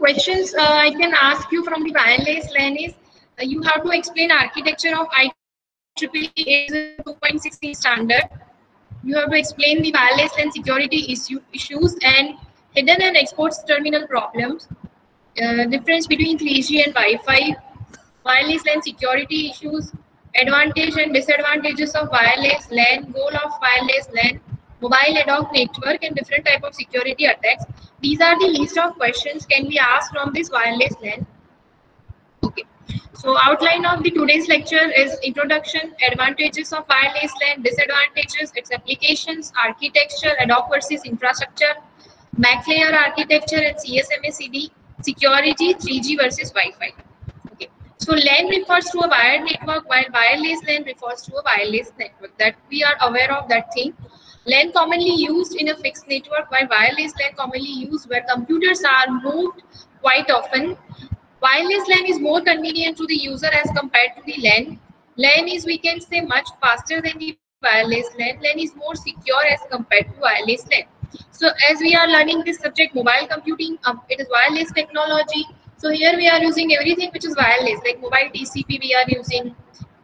questions uh, I can ask you from the wireless LAN is uh, you have to explain architecture of IEEE 2.16 standard. You have to explain the wireless LAN security issue, issues and hidden and exposed terminal problems. Uh, difference between 3G and Wi-Fi, wireless LAN security issues, advantage and disadvantages of wireless LAN, goal of wireless LAN, mobile ad hoc network and different type of security attacks. These are the list of questions can be asked from this wireless LAN. Okay. So outline of the today's lecture is introduction, advantages of wireless LAN, disadvantages, its applications, architecture, ad hoc versus infrastructure, MAC layer architecture and CSMA CD, security, 3G versus Wi-Fi. Okay. So LAN refers to a wired network while wireless LAN refers to a wireless network that we are aware of that thing. LAN commonly used in a fixed network while wireless LAN commonly used where computers are moved quite often. Wireless LAN is more convenient to the user as compared to the LAN. LAN is, we can say, much faster than the wireless LAN. LAN is more secure as compared to wireless LAN. So as we are learning this subject, mobile computing, um, it is wireless technology. So here we are using everything which is wireless, like mobile TCP we are using,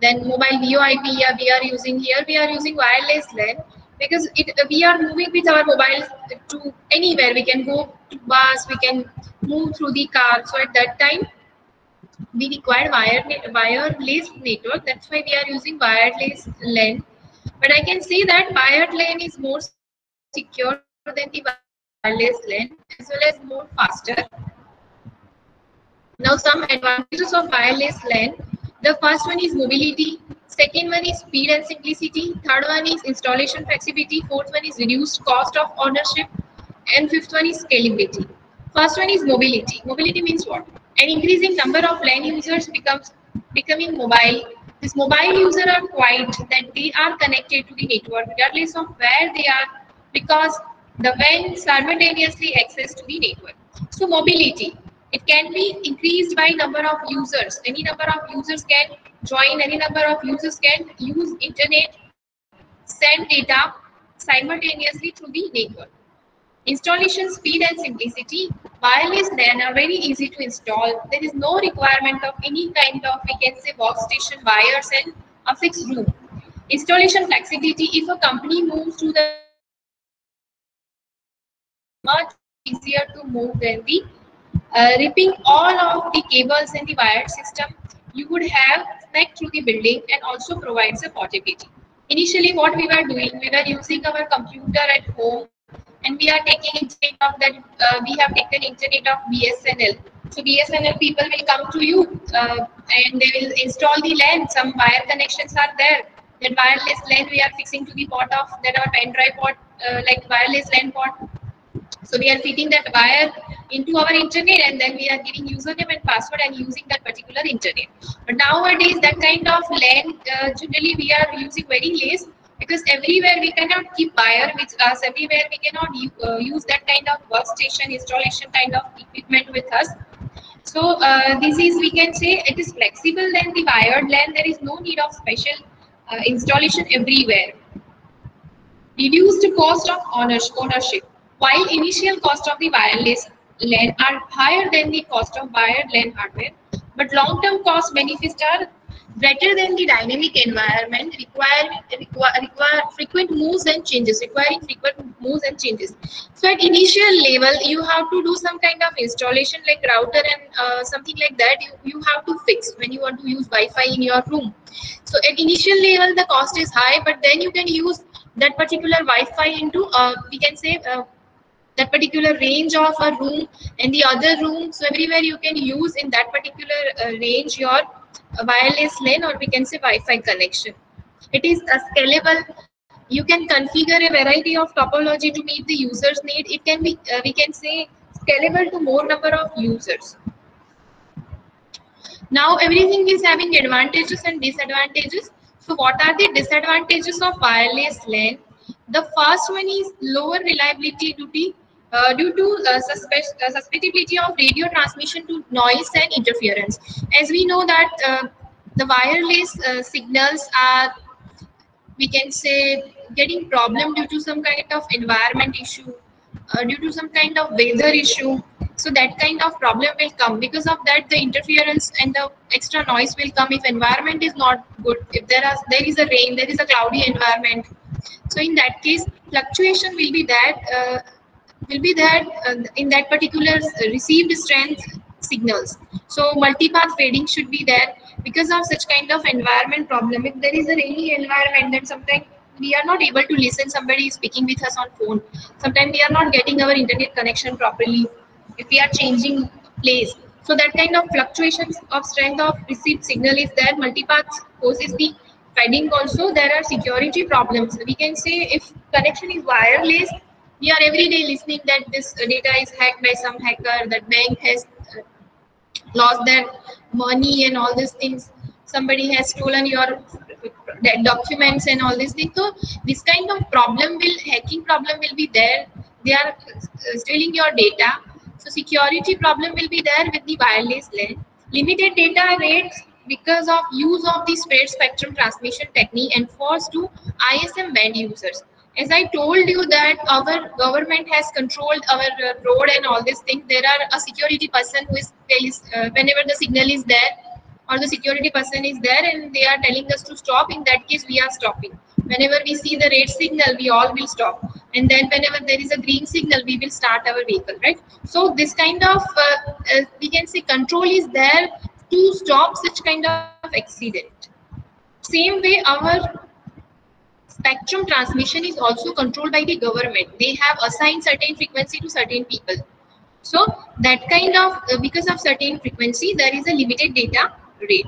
then mobile VoIP we are using. Here we are using wireless LAN because it, we are moving with our mobile to anywhere. We can go to bus, we can move through the car. So at that time, we require wire, wireless network. That's why we are using wireless LAN. But I can say that wired LAN is more secure than the wireless LAN as well as more faster. Now some advantages of wireless LAN. The first one is mobility. Second one is speed and simplicity. Third one is installation flexibility. Fourth one is reduced cost of ownership. And fifth one is scalability. First one is mobility. Mobility means what? An increasing number of LAN users becomes becoming mobile. These mobile users are quite that they are connected to the network regardless of where they are because the WAN simultaneously access to the network. So mobility, it can be increased by number of users. Any number of users can join, any number of users can use internet, send data simultaneously through the network. Installation speed and simplicity. Wireless LAN are very easy to install. There is no requirement of any kind of, we can say, workstation wires and a fixed room. Installation flexibility. If a company moves to the much easier to move than the uh, ripping all of the cables in the wired system. You would have connect through the building and also provides a portability. Initially, what we were doing, we were using our computer at home and we are taking internet of that, uh, we have taken internet of BSNL. So BSNL people will come to you uh, and they will install the LAN. Some wire connections are there. That wireless LAN we are fixing to the port of that our pen drive port, uh, like wireless LAN port so we are feeding that wire into our internet and then we are giving username and password and using that particular internet. But nowadays that kind of LAN uh, generally we are using very less because everywhere we cannot keep wire with us, everywhere we cannot uh, use that kind of workstation installation kind of equipment with us. So uh, this is we can say it is flexible than the wired LAN. There is no need of special uh, installation everywhere. Reduced cost of ownership while initial cost of the wireless LAN are higher than the cost of wired LAN hardware, but long-term cost benefits are greater than the dynamic environment require, require, require frequent moves and changes, requiring frequent moves and changes. So at initial level, you have to do some kind of installation like router and uh, something like that you, you have to fix when you want to use Wi-Fi in your room. So at initial level, the cost is high, but then you can use that particular Wi-Fi into, uh, we can say, uh, that particular range of a room and the other room. So everywhere you can use in that particular uh, range your uh, wireless LAN or we can say wi-fi connection. It is a scalable. You can configure a variety of topology to meet the user's need. It can be uh, we can say scalable to more number of users. Now everything is having advantages and disadvantages. So what are the disadvantages of wireless LAN? The first one is lower reliability due to uh, due to uh, uh, susceptibility of radio transmission to noise and interference. As we know that uh, the wireless uh, signals are, we can say, getting problem due to some kind of environment issue, due to some kind of weather issue. So that kind of problem will come. Because of that, the interference and the extra noise will come if environment is not good. If there are there is a rain, there is a cloudy environment. So in that case, fluctuation will be that will be there uh, in that particular received strength signals. So multipath fading should be there because of such kind of environment problem. If there is a rainy environment, then sometimes we are not able to listen. Somebody is speaking with us on phone. Sometimes we are not getting our internet connection properly. If we are changing place, so that kind of fluctuations of strength of received signal is there. Multipath causes the fading also. There are security problems. We can say if connection is wireless, we are every day listening that this data is hacked by some hacker, that bank has uh, lost their money and all these things. Somebody has stolen your documents and all these things. So this kind of problem will, hacking problem will be there. They are uh, stealing your data. So security problem will be there with the wireless LAN. Limited data rates because of use of the spread spectrum transmission technique enforced to ISM band users as I told you that our government has controlled our uh, road and all these things, there are a security person who is, uh, whenever the signal is there or the security person is there and they are telling us to stop, in that case, we are stopping. Whenever we see the red signal, we all will stop. And then whenever there is a green signal, we will start our vehicle, right? So this kind of, uh, uh we can say control is there to stop such kind of accident. Same way, our spectrum transmission is also controlled by the government. They have assigned certain frequency to certain people. So that kind of, uh, because of certain frequency, there is a limited data rate.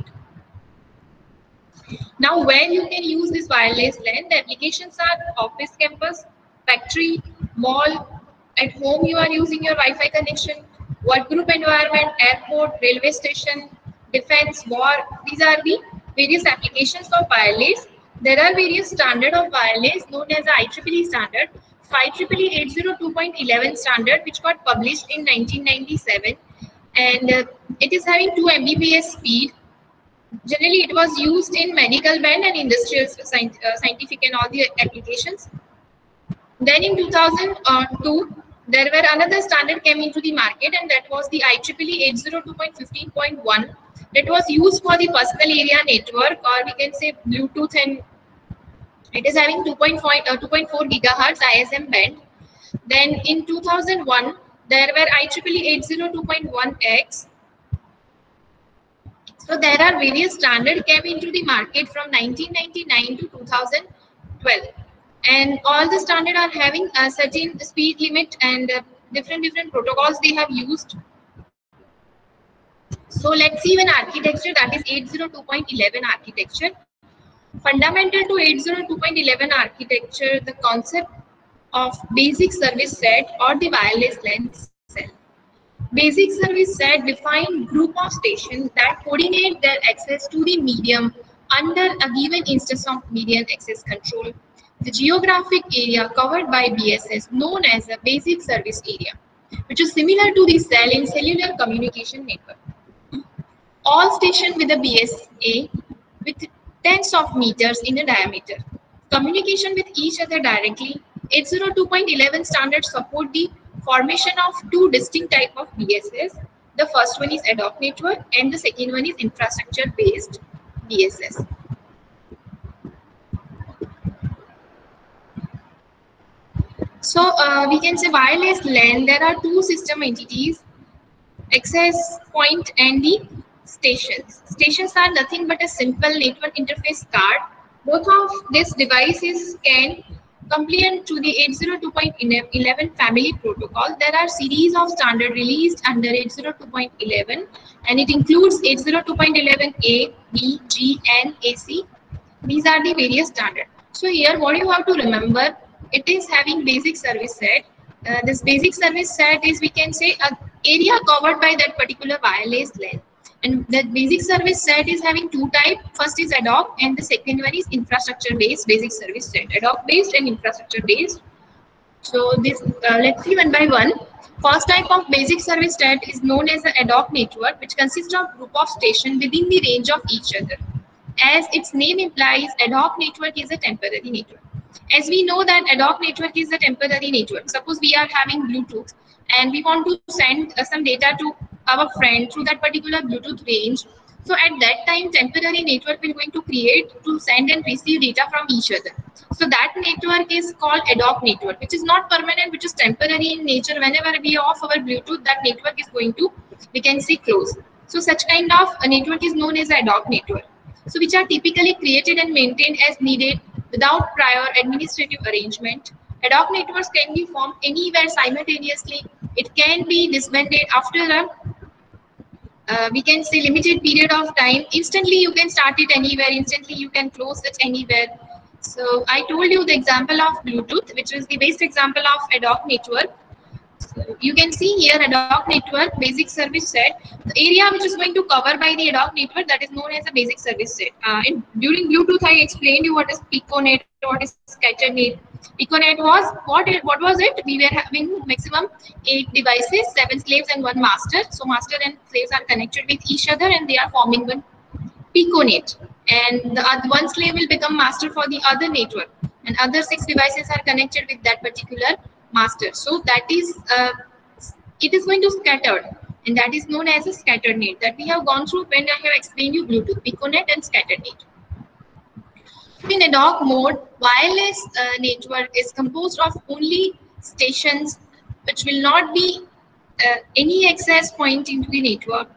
Now, where you can use this wireless LAN, the applications are office campus, factory, mall, at home you are using your Wi-Fi connection, work group environment, airport, railway station, defense, war. These are the various applications of wireless there are various standard of wireless known as the IEEE standard, IEEE 802.11 standard, which got published in 1997. And uh, it is having 2 Mbps speed. Generally, it was used in medical band and industrial, uh, scientific and all the applications. Then in 2002, there were another standard came into the market and that was the IEEE 802.15.1 that was used for the personal area network or we can say Bluetooth and it is having 2.4 uh, 2.4 gigahertz ISM band. Then in 2001, there were IEEE 802.1x. So there are various standard came into the market from 1999 to 2012. And all the standard are having a certain speed limit and uh, different different protocols they have used so let's see an architecture that is 802.11 architecture. Fundamental to 802.11 architecture, the concept of basic service set or the wireless LAN cell. Basic service set define group of stations that coordinate their access to the medium under a given instance of medium access control. The geographic area covered by BSS known as a basic service area, which is similar to the cell in cellular communication network all stationed with a BSA with tens of meters in a diameter. Communication with each other directly. 802.11 standards support the formation of two distinct type of BSS. The first one is ad hoc network and the second one is infrastructure based BSS. So uh, we can say wireless LAN, there are two system entities, access point and the stations. Stations are nothing but a simple network interface card. Both of these devices can compliant to the 802.11 family protocol. There are series of standard released under 802.11 and it includes 802.11a, b, g, and ac. These are the various standards. So here what you have to remember, it is having basic service set. Uh, this basic service set is we can say a area covered by that particular wireless LAN. And the basic service set is having two types. First is ad hoc and the second one is infrastructure based basic service set. Ad hoc based and infrastructure based. So this, uh, let's see one by one. First type of basic service set is known as the ad hoc network, which consists of group of stations within the range of each other. As its name implies, ad hoc network is a temporary network. As we know that ad hoc network is a temporary network. Suppose we are having Bluetooth and we want to send uh, some data to our friend through that particular Bluetooth range. So at that time, temporary network will going to create to send and receive data from each other. So that network is called ad hoc network, which is not permanent, which is temporary in nature. Whenever we off our Bluetooth, that network is going to, we can see close. So such kind of a network is known as ad hoc network. So which are typically created and maintained as needed without prior administrative arrangement. Ad hoc networks can be formed anywhere simultaneously. It can be disbanded after a uh, we can say limited period of time. Instantly you can start it anywhere. Instantly you can close it anywhere. So I told you the example of Bluetooth, which is the best example of ad hoc network. You can see here ad hoc network basic service set. The area which is going to cover by the ad hoc network that is known as a basic service set. Uh, in, during Bluetooth, I explained you what is PicoNet, what is ScatterNet. PicoNet was what? What was it? We were having maximum eight devices, seven slaves and one master. So master and slaves are connected with each other and they are forming one PicoNet and the one slave will become master for the other network and other six devices are connected with that particular master. So that is uh, it is going to scatter and that is known as a scatter net. That we have gone through when i have explained you bluetooth. Piconet and scatter net. In ad hoc mode wireless uh, network is composed of only stations which will not be uh, any access point into the network.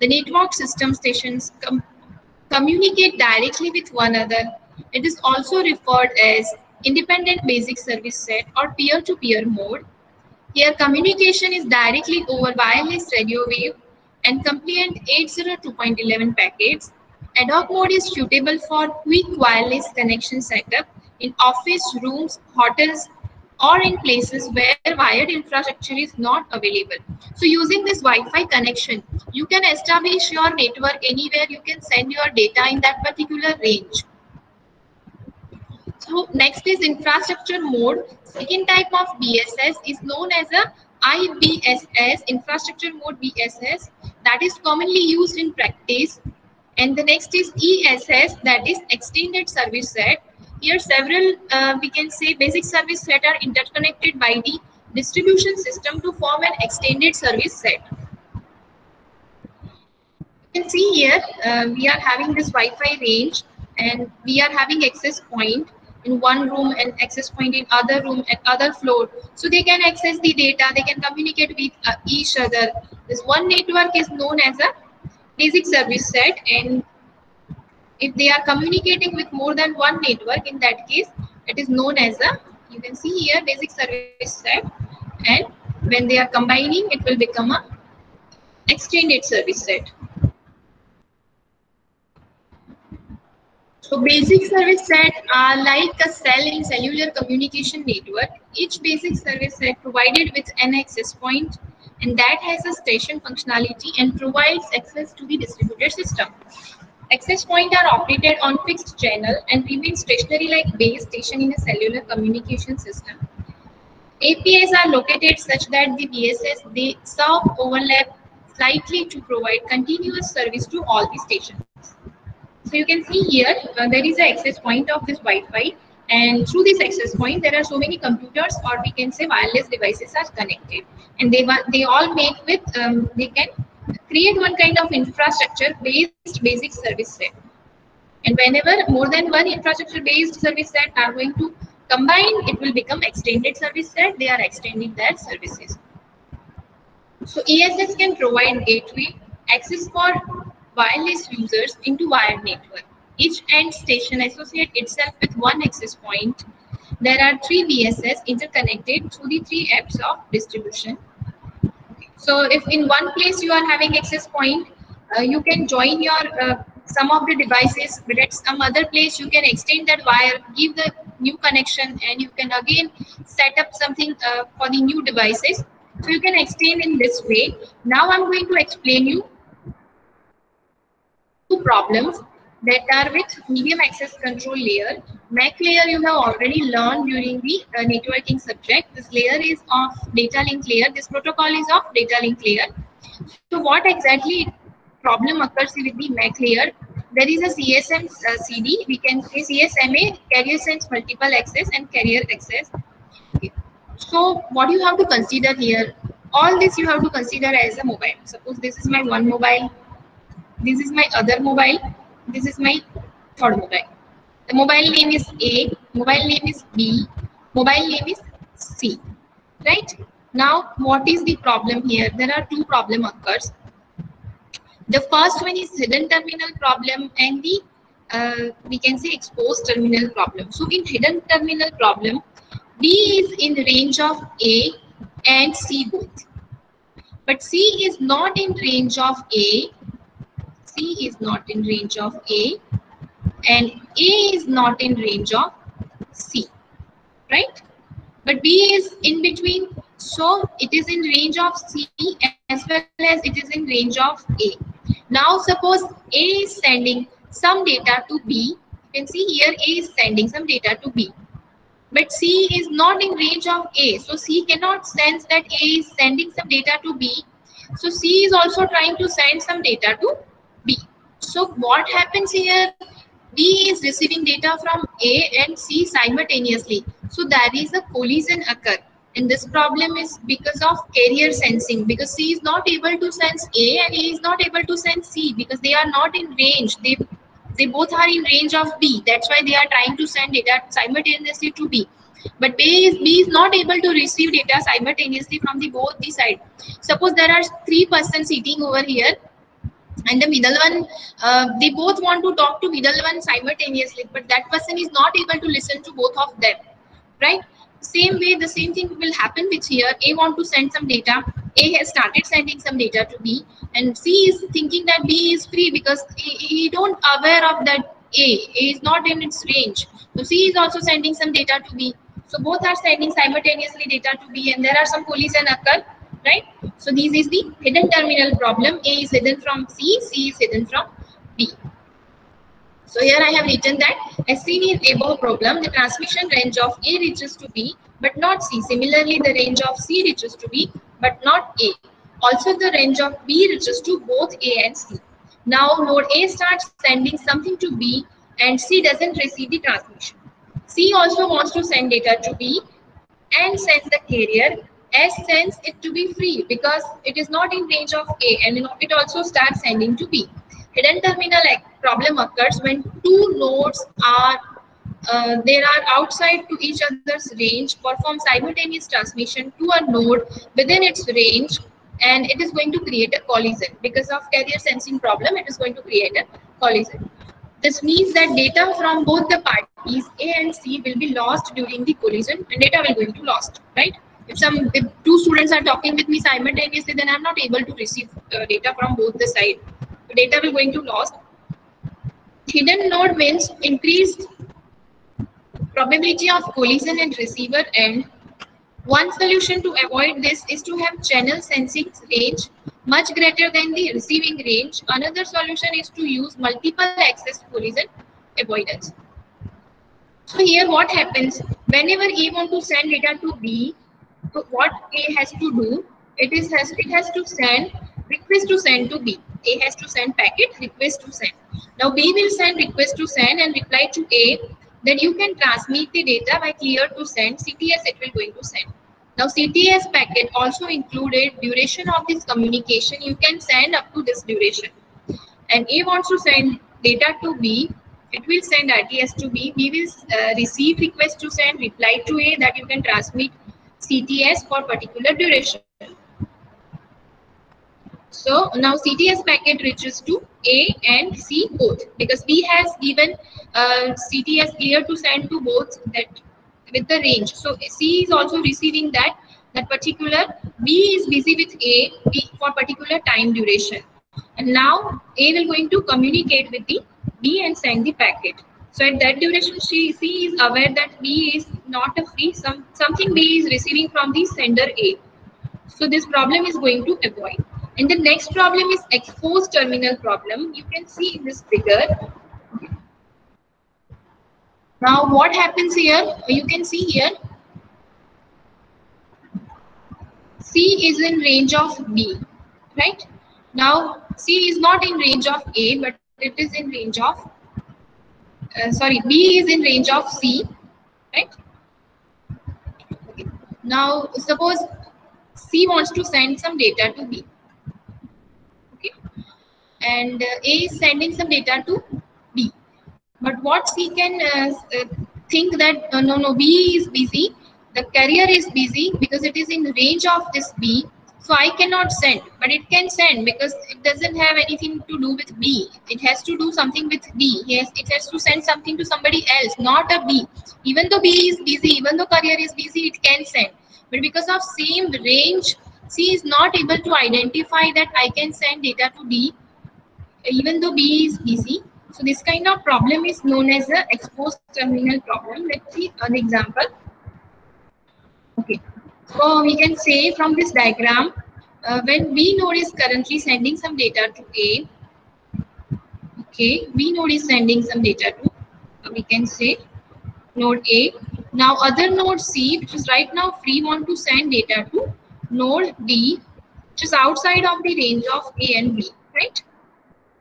The network system stations communicate directly with one another. It is also referred as independent basic service set or peer-to-peer -peer mode. Here communication is directly over wireless radio wave and compliant 802.11 packets. Ad hoc mode is suitable for quick wireless connection setup in office rooms, hotels, or in places where wired infrastructure is not available. So using this Wi-Fi connection, you can establish your network anywhere. You can send your data in that particular range. So next is infrastructure mode. Second type of BSS is known as a IBSS, infrastructure mode BSS, that is commonly used in practice. And the next is ESS, that is extended service set here several, uh, we can say basic service set are interconnected by the distribution system to form an extended service set. You can see here, uh, we are having this Wi-Fi range and we are having access point in one room and access point in other room and other floor. So they can access the data, they can communicate with uh, each other. This one network is known as a basic service set and if they are communicating with more than one network, in that case, it is known as a, you can see here, basic service set. And when they are combining, it will become a extended service set. So basic service set are like a cell in cellular communication network. Each basic service set provided with an access point and that has a station functionality and provides access to the distributed system. Access points are operated on fixed channel and remain stationary like base station in a cellular communication system. APIs are located such that the BSS they serve overlap slightly to provide continuous service to all the stations. So you can see here uh, there is an access point of this Wi-Fi and through this access point there are so many computers or we can say wireless devices are connected and they they all make with um, they can create one kind of infrastructure based basic service set. And whenever more than one infrastructure based service set are going to combine, it will become extended service set. They are extending their services. So ESS can provide gateway access for wireless users into wired network. Each end station associate itself with one access point. There are three BSS interconnected through the three apps of distribution so if in one place you are having access point, uh, you can join your uh, some of the devices, but at some other place you can extend that wire, give the new connection, and you can again set up something uh, for the new devices. So you can extend in this way. Now I'm going to explain you two problems that are with medium access control layer. MAC layer you have already learned during the uh, networking subject. This layer is of data link layer. This protocol is of data link layer. So what exactly problem occurs with the MAC layer? there is a CSM uh, CD. We can say CSMA, carrier sense multiple access and carrier access. So what you have to consider here, all this you have to consider as a mobile. Suppose this is my one mobile, this is my other mobile, this is my third mobile. The mobile name is A, mobile name is B, mobile name is C, right? Now, what is the problem here? There are two problem occurs. The first one is hidden terminal problem and the uh, we can say exposed terminal problem. So in hidden terminal problem, B is in range of A and C both. But C is not in range of A. C is not in range of A and A is not in range of C, right? But B is in between, so it is in range of C as well as it is in range of A. Now suppose A is sending some data to B. You can see here A is sending some data to B. But C is not in range of A. So C cannot sense that A is sending some data to B. So C is also trying to send some data to B. So what happens here? B is receiving data from A and C simultaneously. So there is a collision occur. And this problem is because of carrier sensing because C is not able to sense A and A is not able to sense C because they are not in range. They they both are in range of B. That's why they are trying to send data simultaneously to B. But B is, B is not able to receive data simultaneously from the both the side. Suppose there are three persons sitting over here and the middle one uh, they both want to talk to middle one simultaneously but that person is not able to listen to both of them right? Same way the same thing will happen with here. A want to send some data. A has started sending some data to b and c is thinking that b is free because he, don't aware of that a. A is not in its range. So c is also sending some data to b. So both are sending simultaneously data to b and there are some collision occur right? So this is the hidden terminal problem. A is hidden from C, C is hidden from B. So here I have written that as seen in above problem, the transmission range of A reaches to B, but not C. Similarly, the range of C reaches to B, but not A. Also, the range of B reaches to both A and C. Now, node A starts sending something to B and C doesn't receive the transmission. C also wants to send data to B and sends the carrier S sends it to be free because it is not in range of A and it also starts sending to B. Hidden terminal problem occurs when two nodes are uh, they are outside to each other's range, perform simultaneous transmission to a node within its range and it is going to create a collision. Because of carrier sensing problem, it is going to create a collision. This means that data from both the parties A and C will be lost during the collision and data will going to lost, right? If some if two students are talking with me simultaneously then i'm not able to receive uh, data from both the side. The data will going to lost hidden node means increased probability of collision and receiver end. One solution to avoid this is to have channel sensing range much greater than the receiving range. Another solution is to use multiple access collision avoidance. So here what happens? Whenever a want to send data to b so what A has to do, it is has it has to send request to send to B. A has to send packet request to send. Now B will send request to send and reply to A. Then you can transmit the data by clear to send. CTS it will going to send. Now CTS packet also included duration of this communication. You can send up to this duration. And A wants to send data to B. It will send RTS to B. B will uh, receive request to send reply to A that you can transmit CTS for particular duration. So now CTS packet reaches to A and C both because B has given uh, CTS clear to send to both that with the range. So C is also receiving that that particular B is busy with A B for particular time duration. And now A will going to communicate with the B and send the packet. So at that duration, she, C is aware that B is not a free, some, something B is receiving from the sender A. So this problem is going to avoid. And the next problem is exposed terminal problem. You can see in this figure. Now what happens here? You can see here. C is in range of B, right? Now C is not in range of A, but it is in range of, uh, sorry, B is in range of C, right? Okay. Now, suppose C wants to send some data to B. Okay. And uh, A is sending some data to B. But what C can uh, uh think that, no, no, B is busy. The carrier is busy because it is in range of this B. So I cannot send, but it can send because it doesn't have anything to do with B. It has to do something with D. Yes, it has to send something to somebody else, not a B. Even though B is busy, even though carrier is busy, it can send but because of same range, C is not able to identify that I can send data to D even though B is busy. So this kind of problem is known as the exposed terminal problem. Let's see an example. So we can say from this diagram, uh, when B node is currently sending some data to A, okay, B node is sending some data to, we can say node A now other node C, which is right now free, want to send data to node D, which is outside of the range of A and B, right?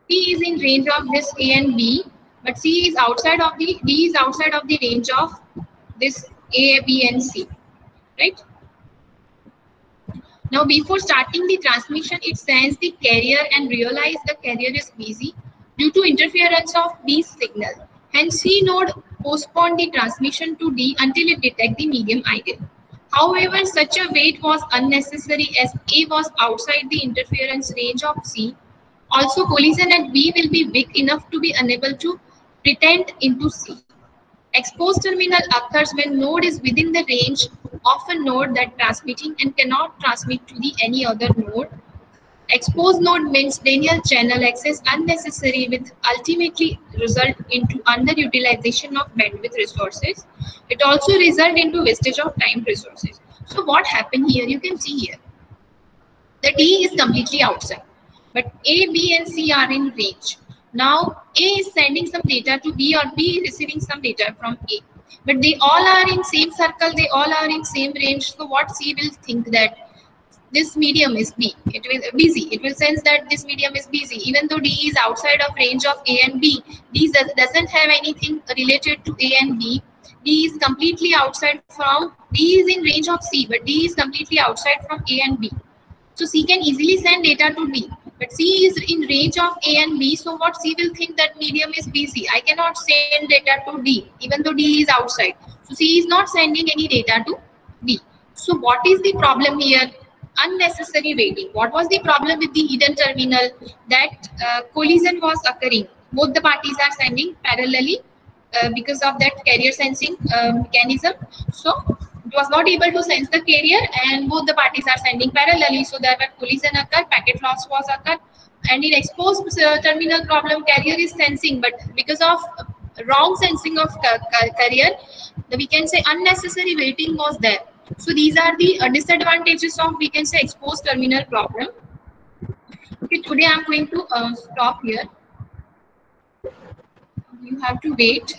C is in range of this A and B, but C is outside of the, D is outside of the range of this A, B and C, right? Now before starting the transmission, it sends the carrier and realize the carrier is busy due to interference of these signal. Hence C node postpone the transmission to D until it detect the medium idle. However, such a wait was unnecessary as A was outside the interference range of C. Also, collision at B will be weak enough to be unable to pretend into C. Exposed terminal occurs when node is within the range of a node that transmitting and cannot transmit to the any other node Exposed node means linear channel access unnecessary with ultimately result into underutilization of bandwidth resources. It also result into wastage of time resources. So what happened here? You can see here. The D is completely outside, but A, B and C are in range. Now A is sending some data to B or B is receiving some data from A. But they all are in same circle, they all are in same range. So what C will think that this medium is B. It will busy. It will sense that this medium is busy. Even though D is outside of range of A and B, D doesn't have anything related to A and B. D is completely outside from D is in range of C, but D is completely outside from A and B. So C can easily send data to D. But C is in range of A and B. So what C will think that medium is busy. I cannot send data to D, even though D is outside. So C is not sending any data to D. So what is the problem here? unnecessary waiting. What was the problem with the hidden terminal? That uh, collision was occurring. Both the parties are sending parallelly uh, because of that carrier sensing uh, mechanism. So was not able to sense the carrier and both the parties are sending parallelly. So there were collision occur, packet loss was occur. And in exposed uh, terminal problem, carrier is sensing, but because of wrong sensing of carrier, we can say unnecessary waiting was there so these are the uh, disadvantages of we can say exposed terminal problem. Okay, today I'm going to uh, stop here. You have to wait.